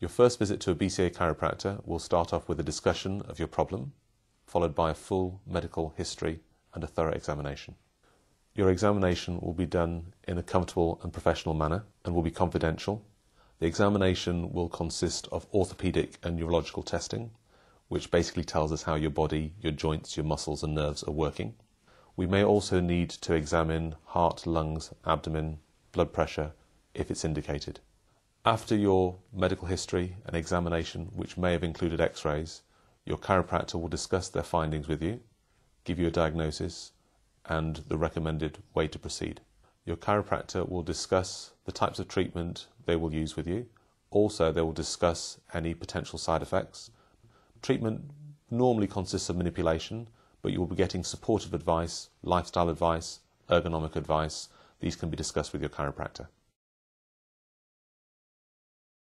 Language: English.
Your first visit to a BCA chiropractor will start off with a discussion of your problem, followed by a full medical history and a thorough examination. Your examination will be done in a comfortable and professional manner and will be confidential. The examination will consist of orthopedic and neurological testing, which basically tells us how your body, your joints, your muscles and nerves are working. We may also need to examine heart, lungs, abdomen, blood pressure if it's indicated. After your medical history and examination, which may have included x rays, your chiropractor will discuss their findings with you, give you a diagnosis, and the recommended way to proceed. Your chiropractor will discuss the types of treatment they will use with you. Also, they will discuss any potential side effects. Treatment normally consists of manipulation, but you will be getting supportive advice, lifestyle advice, ergonomic advice. These can be discussed with your chiropractor.